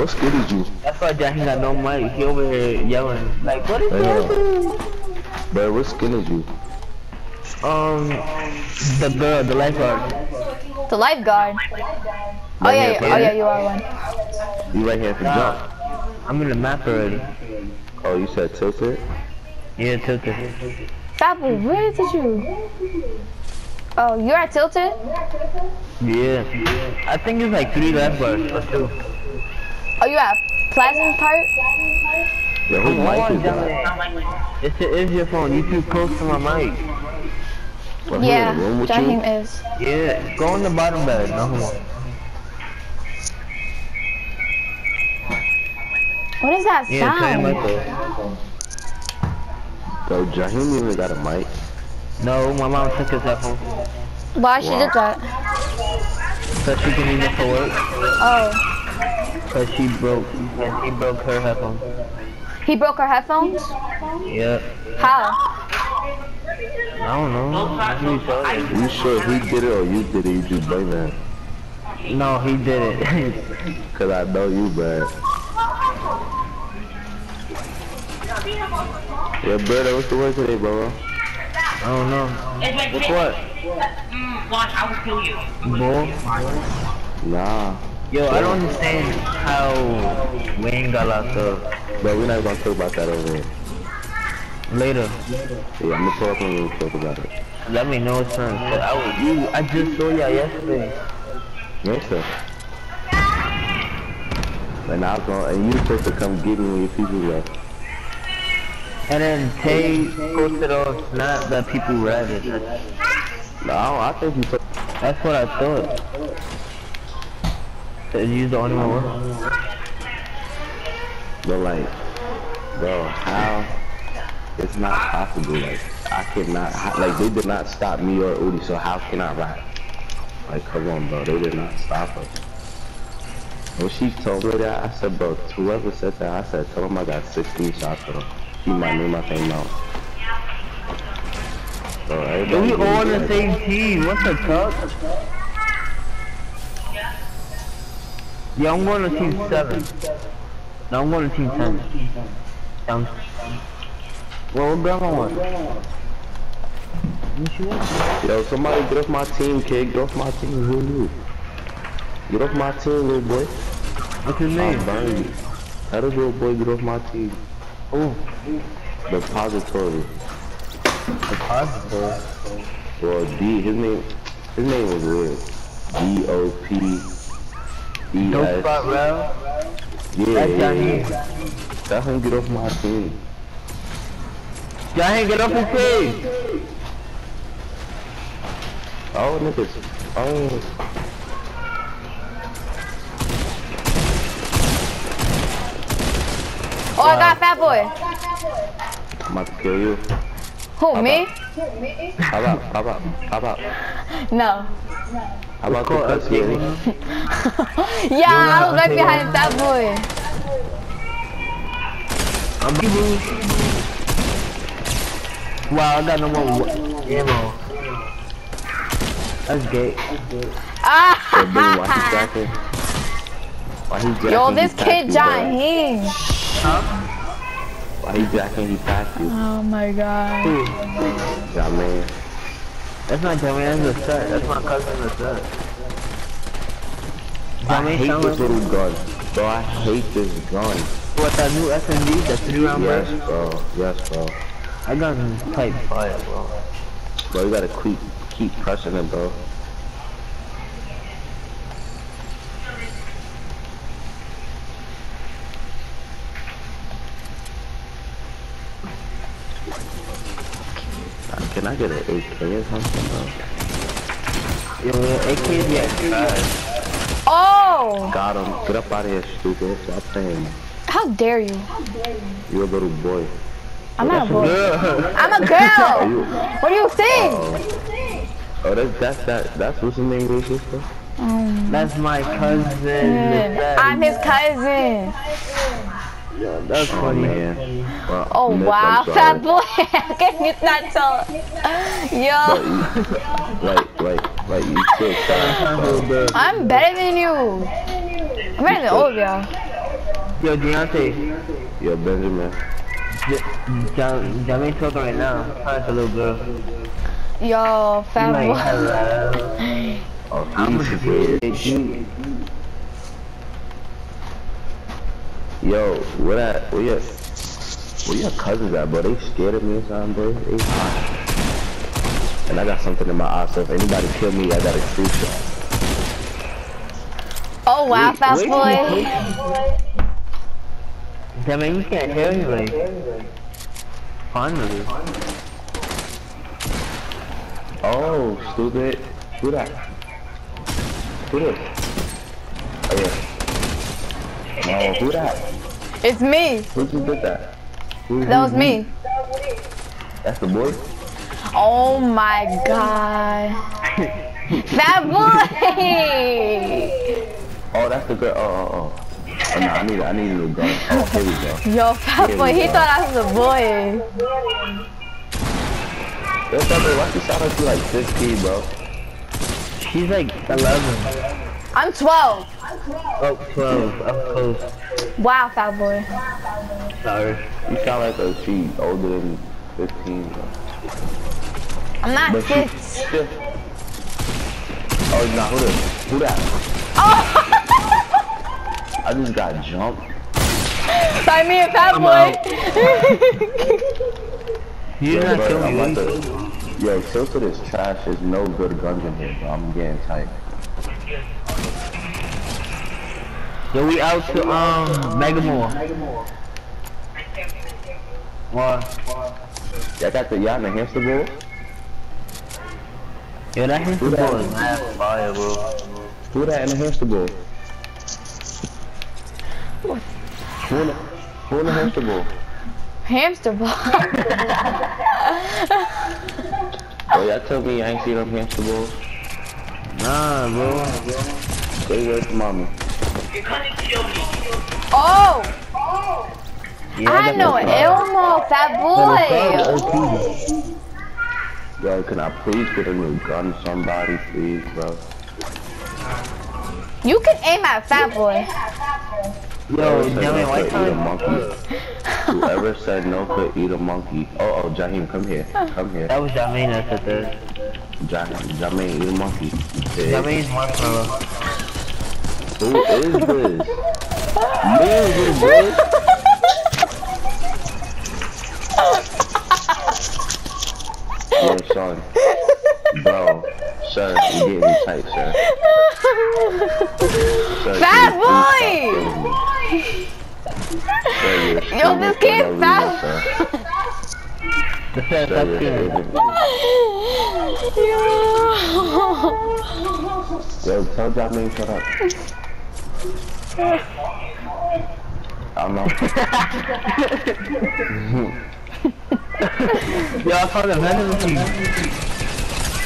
What skin is you? That's why Jack got no mic. He over here yelling. Like, what is happening? Bro, what skin is you? Um, the girl, the lifeguard. The lifeguard. Oh Right yeah, here, oh yeah, you are one. You right here for jump. I'm in the map already. Oh, you said tilted? Yeah, tilted. Fabu, where did you? Oh, you're at Tilted? Yeah. I think it's like three lifeguards or two. Oh, you at Pleasant Park? Yeah, who mic is that? Jaheim. It's, it's your phone. You too close to my mic. What, who Yeah, in the room with Jaheim you? is. Yeah, go on the bottom bed. No homo. What is that Yeah, sound? right there. Bro, Jaheim even got a mic. No, my mom took his headphones Why she did that? so she can use it for work. Oh, Cause she broke, and he broke her headphones. he broke her headphones? Yeah. How? I don't know. He showed it. You sure he did it or you did it? You just blame that. No, he did it. Cause I know you bad. Yeah, brother, what's the word today, bro? I don't know. It's like What's what? Mm, watch, I will kill you. Bull? Nah. Yo, I don't understand how Wayne got locked up. Bro, we're not gonna talk about that over here. Later. Yeah, I'm gonna up and we'll talk about it. Let me know son. I, was, you, I just saw y'all yesterday. Yes, sir. And I was gonna, and you supposed to come get me when your people left. And then Tay posted on Snap that people read it. No, I, think you That's what I thought. You the only one but like, bro, how? It's not possible. Like, I cannot, like, they did not stop me or Udi, so how can I rap? Like, come on, bro, they did not stop us. When she told me that, I said, bro, whoever said that, I said, tell him I got 16 shots for him. Keep my name out their mouth. Bro, we all on the same team. What the fuck? Yeah, I'm going to team seven. No, I'm going to team ten. Down. Well, what grandma want? What she want? Yo, somebody get off my team, kid. Get off my team. Who you? Get off my team, little boy. What's his I'll name? burn you. How does little boy get off my team? Oh, Depository. the positive. Well, D, his name, his name was weird. D O P E Dope S. spot, bro. Yeah, That's yeah, Jaheim. yeah. Tell him get off my team. Jaheim, get off his team. Oh, niggas. Oh. Oh, I got Fat Boy. I'm about to kill you. Who, me? How about, how about, how about, No. how about the Call us? Yeah, I was right behind Fat Boy. I'm leaving. Wow, I got no more wa- ammo. That's gay. That big why he jacking? Why he jacking? Yo, this kid you, bro? Jaheim. Why he jacking? He passed you. Oh my god. Who? Yeah, man. That's not Jermaine, that's a set. That's my cousin, that's a set. I hate this little gun. Bro, I hate this gun. what that new SMG, that three round Yes, burst. bro. Yes, bro. I got some type fire, bro. Bro, you gotta keep keep pressing it, bro. I get an AK or something, bro? Yo, AK, yeah, trash. Oh! Got him. Get up out of here, stupid. Stop playing. How dare you? You're a little boy. I'm not a boy. Girl. I'm a Are girl! you? What do you think? Oh, oh that's that's that. That's what's his name, your um, sister? That's my cousin. That's I'm his cousin. Yeah, that's Oh funny. man. Well, Oh miss, wow, I'm sorry. fat boy. Can you not tell? Yo, you, like, like, like you still trying. I'm better than you. I'm better than all of y'all. Yo, Deontay. Yo, Benjamin. John, Jermaine talking right now. Hi, a little girl. Yo, fat Like, boy. hello. Oh, I'm he's scared. scared. Yo, where that? Where your, where your cousins at, bro? They scared of me or something, bro? They And I got something in my eye, so if anybody kill me, I got a shoot shot. Oh wow, fat wait, boy. Jermaine, you can't hear me, like. Finally. Oh, stupid. Who that? Who this? Oh, yeah. No, who that? It's me. Who just did that? Who, That was me. That's the boy? Oh my god. that boy. Oh, that's the girl. Oh, oh, oh. Oh, no, I need, I need a gun. Oh, here we go. Yo, fat boy. He thought I was a boy. Yo, brother, why you sound like you like 15, bro? She's like 11. I'm 12. Oh, 12. I'm close. Wow, fat boy. Sorry. You sound like a she older than 15. I'm not But she, six. still. Oh, nah, who that? Who that? Oh, I just got jumped. sorry, me and fat I'm boy. You Yo, did not bro, kill I'm me. about to, yo, Tilted is trash. There's no good guns in here, bro. I'm getting tight. Yo, we out to, um, Mega Mall. What? Y'all got the, y'all in the hamster ball? Yo, that hit the Who that? ball is mad fire, bro. Who that in the hamster ball? Who in the, who in the hamster ball? Hamster ball. Oh, y'all tell me I ain't seen them hamster balls? Nah, bro. Stay away from mommy. Your cousin killed me. Oh, Yeah, I know Elmo, fat boy. Yo, can I please get a new gun, somebody, please, bro? You can aim at fat boy. Yo, Whoever said Jermaine, no why could eat a can't monkey? Whoever said no could eat a monkey. Oh, oh, Jaheim, come here. Come here. That was Jermaine that said that. Jaheim, Jaheim, eat a monkey. Yeah. Jermaine's marshmallow. Who is this? Me, little boy. Yo, son. Bro. Sir, you getting me tight, sir. Sir, Fat boy! please stop killing me. Sir, Yo, this stupid for kid no fat- reason, sir. The fact that you're kid. stupid. Yo, tell Jamin shut up. I don't know. Yo, I found a venom team.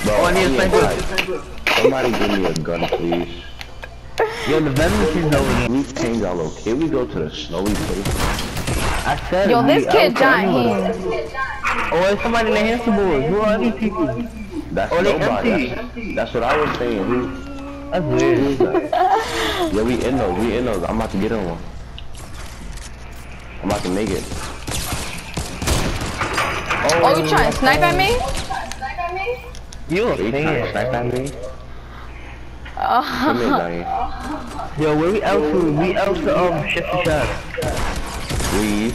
Bro, Oh, I need a I'm getting sniper. Somebody give me a gun, please. Yo, the venom team's over here. We change our location. Can we go to the snowy place? I said Yo, this kid out giant anyway. Oh, there's somebody in the hamster board. Who are these people? That's Oh, nobody. empty. That's, that's what I was saying. Who, That's weird. is that? yeah, we in those. We in those. I'm about to get in one. I'm about to make it. Oh, you trying to snipe at me? You a Are trying to fan. snipe at me? Oh, here, Yo, where we out to? We out to, um, shift the shot. Breathe.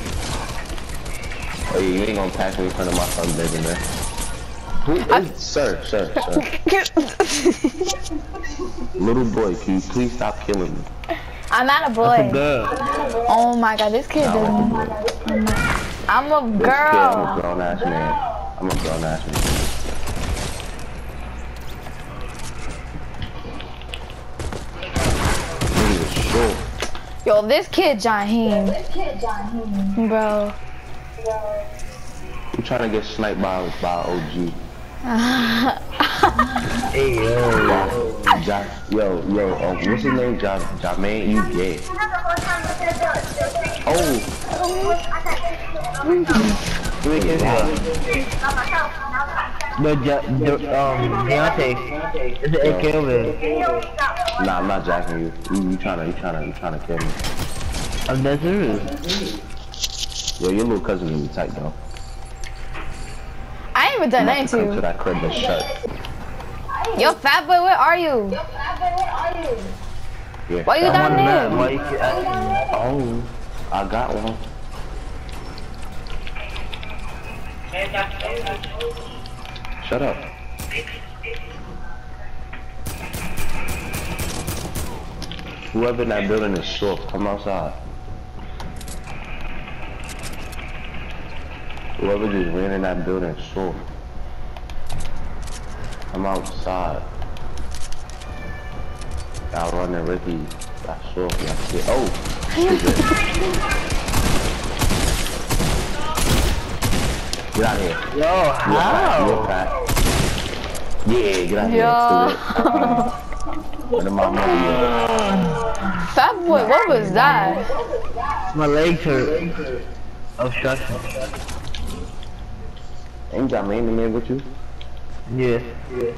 Oh, yeah, you ain't gonna pass me in front of my son, baby, man. Who is, sir, sir, sir. Little boy, can you please stop killing me? I'm not a That's a boy. Oh my god, this kid Nah, I'm doesn't. boy. I'm a This kid, I'm a girl. grown ass man. I'm a grown ass man. Nigga is short. Yo, this kid Jaheim. Bro. I'm trying to get sniped by by OG. Hey, yo. Ja, yo, yo, um, what's his name? Ja, Jermaine, you gay. Oh, Who is guy? The, ja- the, um, Deontay. It's an AK over nah, I'm not jacking you. You, you trying to, you trying to, you trying to kill me. I'm Desiree. Yo, your little cousin be tight though. I ain't even done I'm nothing about to come to to that crib and shut. you. Yo, fat boy, where are you? Yeah. Why you I'm down on the map. there? Why you keep asking me? Oh, I got one. Shut up. Whoever in that building is soft, come outside. Whoever just ran in that building is short. Come outside. Y'all running Ricky. That's short. Y'all shit. Oh! Get out of here. Yo, You're fat. You're how? Yeah, get out of Yo. here. What am I money? Fat boy, what was that? My legs hurt. Obstruction. Ain't got me in there with you? Yeah.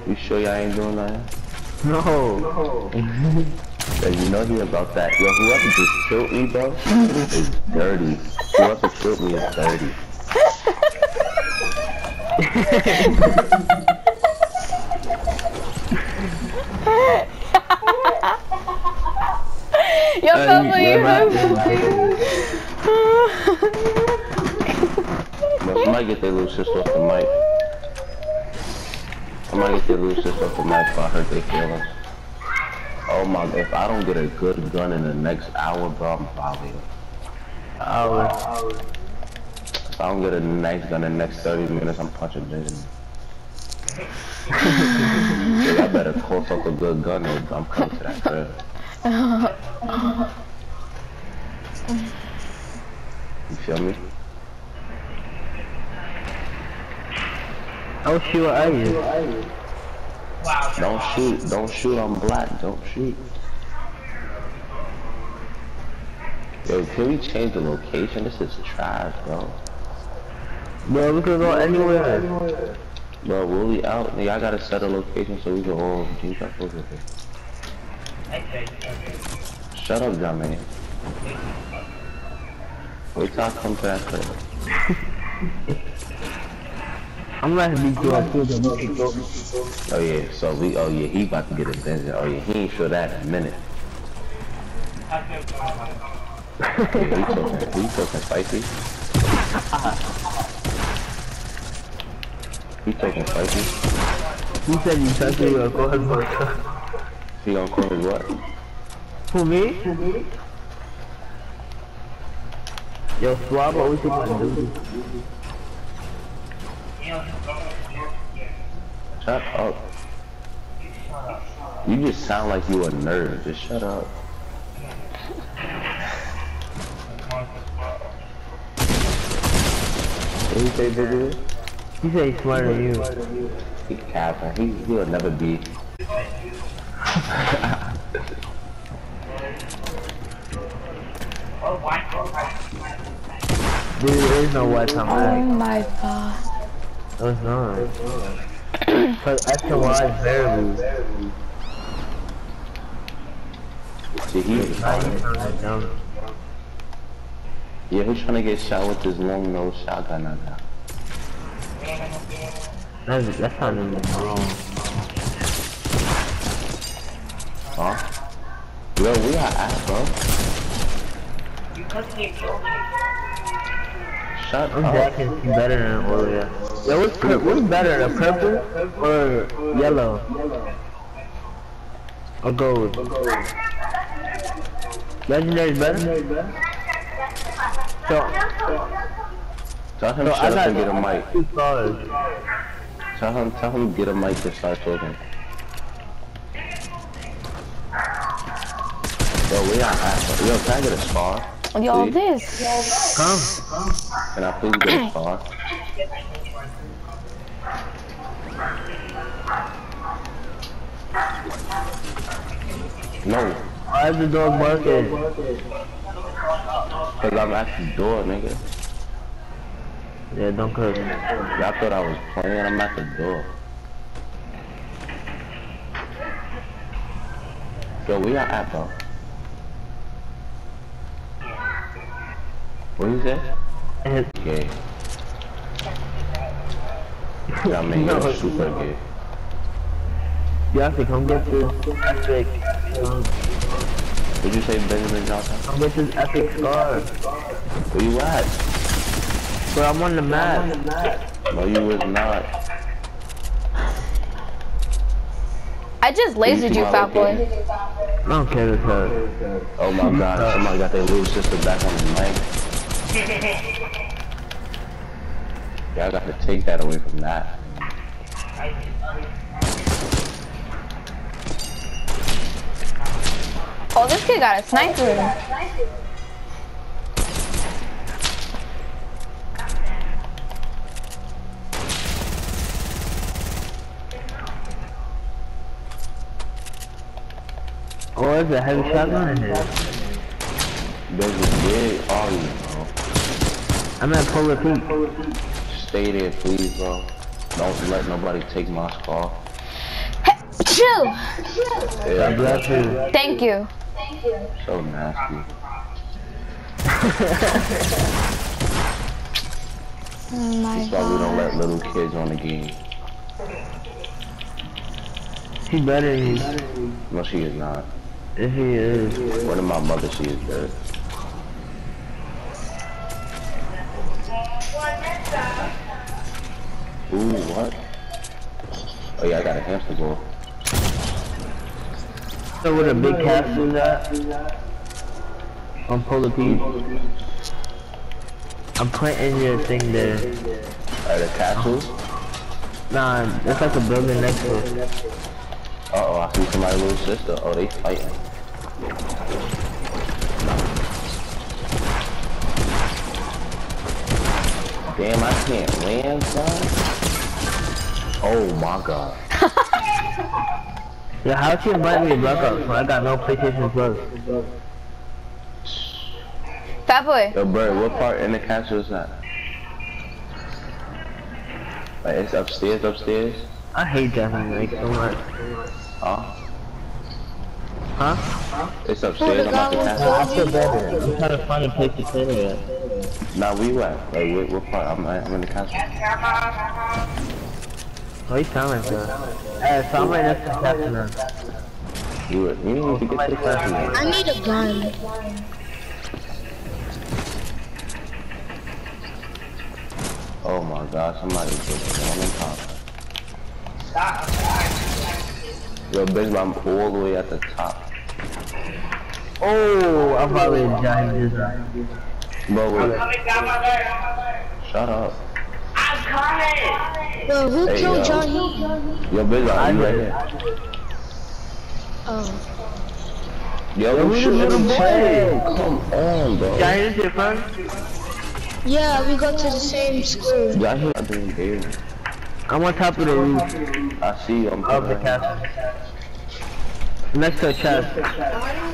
You sure y'all ain't doing nothing? No. Cause you know he about that. Yo, whoever just killed me, bro, is dirty. Whoever killed me is dirty. Yo, fat boy, you But somebody get their little sister off the mic. Somebody get their little sister off the mic before I hurt their feelings. Oh my, if I don't get a good gun in the next hour, bro, I'm violating. Hour. If I don't get a nice gun in the next 30 minutes, I'm punching Jason. so I better cough up a good gun or I'm coming to that crib. You feel me? Oh, shoot, what are you? Don't shoot, don't shoot, I'm black, don't shoot. Yo, can we change the location? This is trash, bro. Bro, we can go anywhere. Bro, we'll be out. Y'all gotta set a location so we can all do that over here. Shut up, dumb man. Wait till I come to that crib. I'm gonna have to beat up too, then we can go. Oh yeah, so we, oh yeah, he about to get a vengeance. Oh yeah, he ain't sure that in a minute. Yeah, he talking, he talking spicy. He talking spicy. You said you touched me, go ahead, bro. He gonna call his what? Who, me? Yo, Swab, you gonna do? Shut up. You just sound like you a nerd. Just shut up. What you say, baby? He said he's smarter than you. He capping. He he'll never be. Dude, there is no white on Oh my god. No, it's not. Cause X and Y is variables. See, he, Now you sound like dumb. yeah, he's trying to get shot with his long nose shotgun right now. That's, that's not even wrong. Huh? Yo, we are at, bro. Shut I'm up. you better than Oreo. Yo, what's, pur- what's better, the purple or yellow? Or gold? Legendary's better? So, Tell him so shut up and get a mic. Tell him, tell him get a mic to start talking. Yo, we are at, yo, can I get a star? Yo, Please? this. Come. Can I please get a star? No, Why is the dog barking? cause I'm at the door, nigga. Yeah, don't cook. Y'all thought I was playing, I'm at the door. Yo, we are at, bro. What say? And Gay. Yeah, man, No. super gay. you have to come get this epic, What'd you say, Benjamin Johnson? come get this epic scar. Where you at? Bro, I'm on the map. No, you was not. I just lasered you, fat boy. I don't care this hurt. Oh my god, somebody got their little sister back on the mic. Y'all got to take that away from that. Oh, this kid got a sniper. Oh, is a heavy shotgun in here? There's a big army, bro. I'm at Polar Peak. Stay there, please, bro. Don't let nobody take my scar. Chill. God Yeah, bless you. Thank you. so nasty. Oh my That's why we don't let little kids on the game. She better than you. No, she is not. If he is. One of my mother, she is good. Ooh, what? Oh yeah, I got a hamster ball. So where the big castle is at? On Polar Peak. I'm planting your thing there. At the castle? Nah, it's like a building next to it. Uh oh, I see somebody's little sister. Oh, they fighting. Damn, I can't land, son. Oh my god. Yeah, how'd you invite me to Black Ops when I got no PlayStation Plus? Fat boy. Yo, Bird, what part in the castle is that? Like, it's upstairs, upstairs? I hate that like so much. Huh? Huh? It's upstairs, I'm at the castle. I feel better. I'm trying to find a place to play it at. Nah, where you at? Like, what, what part? I'm, I'm in the castle. Why you sound like that? Hey, so I'm right next to Captain. You, you need to get the castle. I need a gun. Oh my god, somebody just on the top. Yo, bitch, I'm all the way at the top. Oh, I'm probably giant this. Bro, wait, down my leg. shut up. I'm coming. Yo, who Hey, killed yo. Johnny? Yo, bitch, I are you right here? Oh. Yo, Yo, who who's the shooting little the boy? Come on, bro. Giant is your friend? Yeah, we go to the same school. Y'all hear I'm doing game. I'm on top of the roof I see you, I'm of the castle. Next to a chest.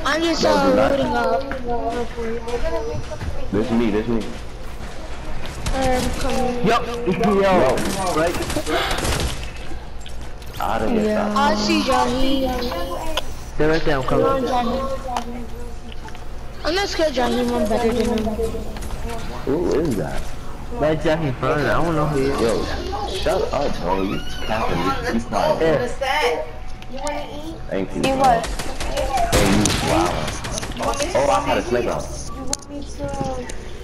I'm just No, uh, do not. loading up. This is me, this is me. I'm coming. Yup, yo, right? Out of here, Yeah. stop. I see Johnny. Stay right there, I'm Come on, coming. Johnny. I'm not scared, Johnny. I'm better than him. Who is that? That's Jackie Fern, I don't know who he is. Yo, shut up, bro. You capping. You, you quiet. Yeah. Thank you, He bro. was. Hey, you wow. Oh, I had a snake on.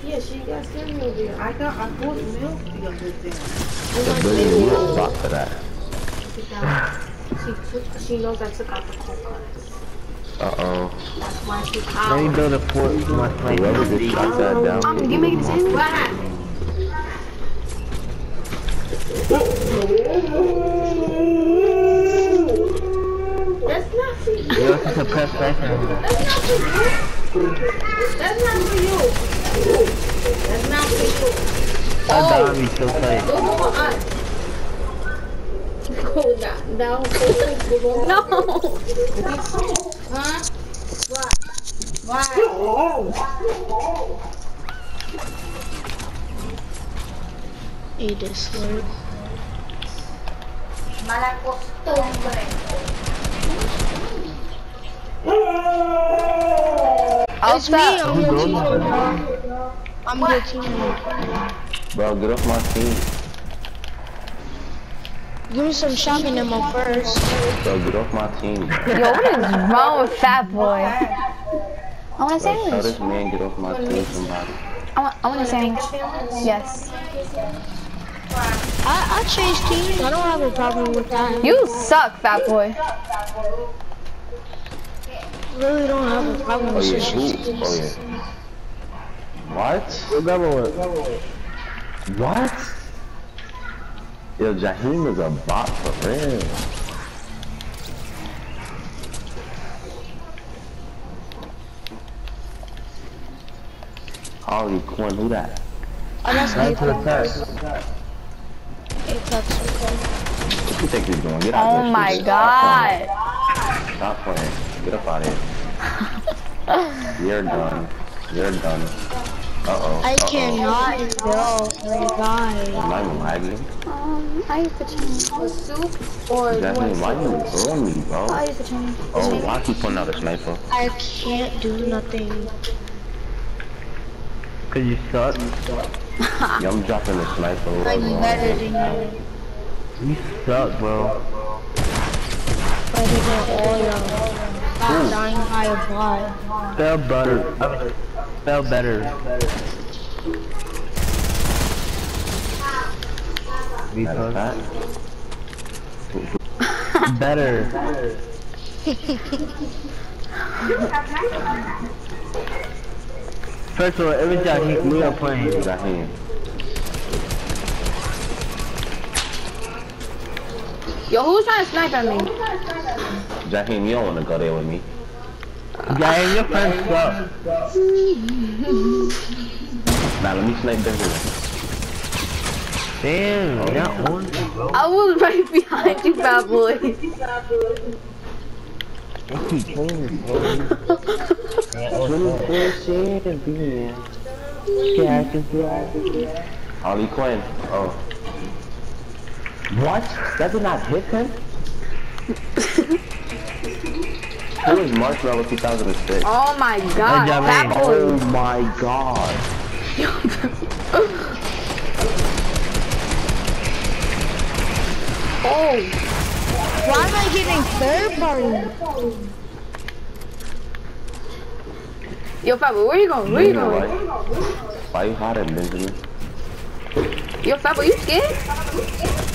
Yeah, she got cereal there. I got, I bought milk the other day. The billion you don't for that. She got, she took, she knows I took out the cold cuts. Uh-oh. That's why she Let me build a fort for my slave. Whoever just shot that down. Um, give me the sandwich. That's not for you. Yo, it's a press second. That's not for you. That's not for you. That dime be so tight. Those are for us. Go down, down, go, No. Huh? Why? Why? Eat this, Lord. Mala costumbre. It's me. Outside. I'm looking for I'm your teammate. Bro, get off my team. Give me some shotgun ammo first. Bro, get off my team. Yo, what is wrong with Fat Boy? I want a Bro, tell sandwich. this man get off my team, somebody. I want, I want a sandwich. Yes. I, I change teams. I don't have a problem with that. You suck, Fat Boy. really don't have a problem Oh with yeah, switching who? teams. Oh yeah. What? What level it? What? Yo, Jaheim is a bot for real. Harley Quinn, who that? Oh, that's That's the Apex. test. Apex, okay. What you think you're doing? Get out of oh here. Oh there. my Stop god. playing. Stop playing. Get up out of here. You're done. You're done. Uh-oh. I uh-oh. cannot build my guy. Am I lagging? Um, I used to change. A soup or you Jasmine, want why you throw me, bro? I used to change. Oh, why keep putting out a sniper? I can't do nothing. Cause you suck. Yeah, I'm dropping a sniper. I'm better than you. You suck, bro. Better than all y'all. Not dying by a bot. Spell butter. I spell better. Matter of Because better. First of all, every time he, we are playing. Jaheim. Yo, who's trying to snipe at me? Jaheim, you don't want to go there with me. Guy, your friends suck. Now let me snipe them here. Damn, not on me, bro. I was right behind you, Fat Boy. I keep changing, bro. Harley Quinn. Oh. What? That did not hit him? Who is Marshmallow 2006? Oh my god, Hey, Jamin. Fat Oh my god. Oh, Why am I getting third party? yo, Fat Boy, where you going? Where you You going? what? Why you hot at Benjamin? Yo, Fat Boy, you scared?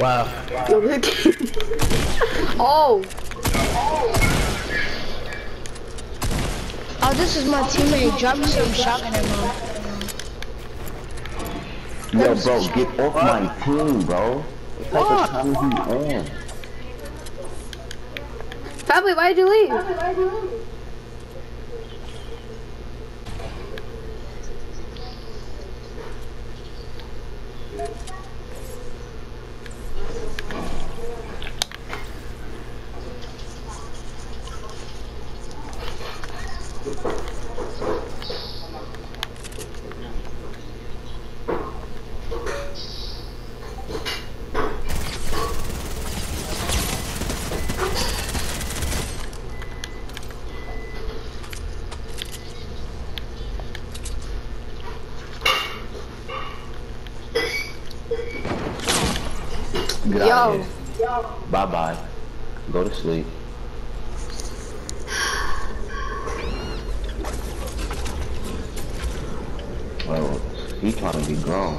Wow. Yo, oh, Oh, this is my teammate. Drop me some shotgun ammo. Yo, bro, get off my team, bro. What type of time is he on? Fat Boy, why did you leave? Get out Yo. of Oh. here. Bye bye. Go to sleep. Well, he trying to be grown.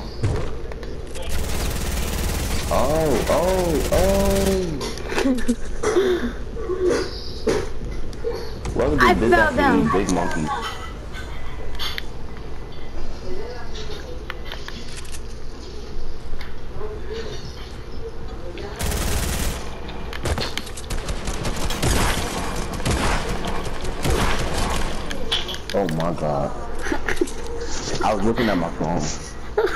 Oh, oh, oh. Whoever I did fell down. big monkeys. Oh my god. I was looking at my phone.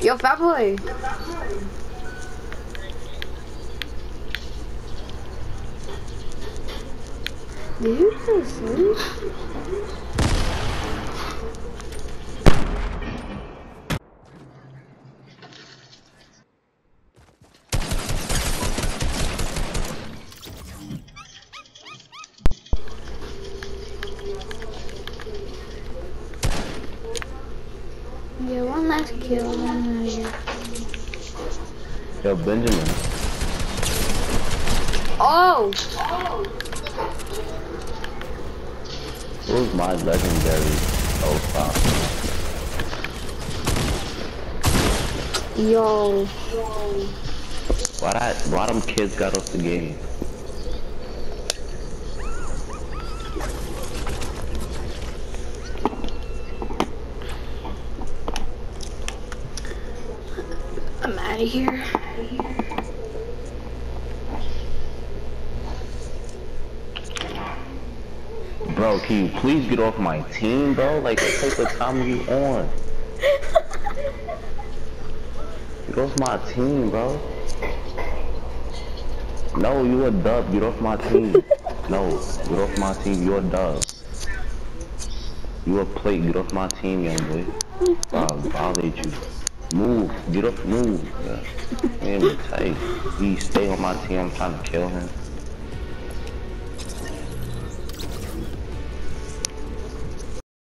Yo, Fat Boy. Did you fall asleep? Last kill. I'm out of here. Yo, Benjamin. Oh! Who's my legendary oh stop. Yo. Why that why them kids got off the game? I'm out of here. Bro, can you please get off my team, bro? Like, what type of time are you on? Get off my team, bro. No, you a dub. Get off my team. No, get off my team. You a dub. You a plate. Get off my team, young boy. I'll violate you. Move. Get off. Move. Yeah. Man, tight. He stay on my team. I'm trying to kill him.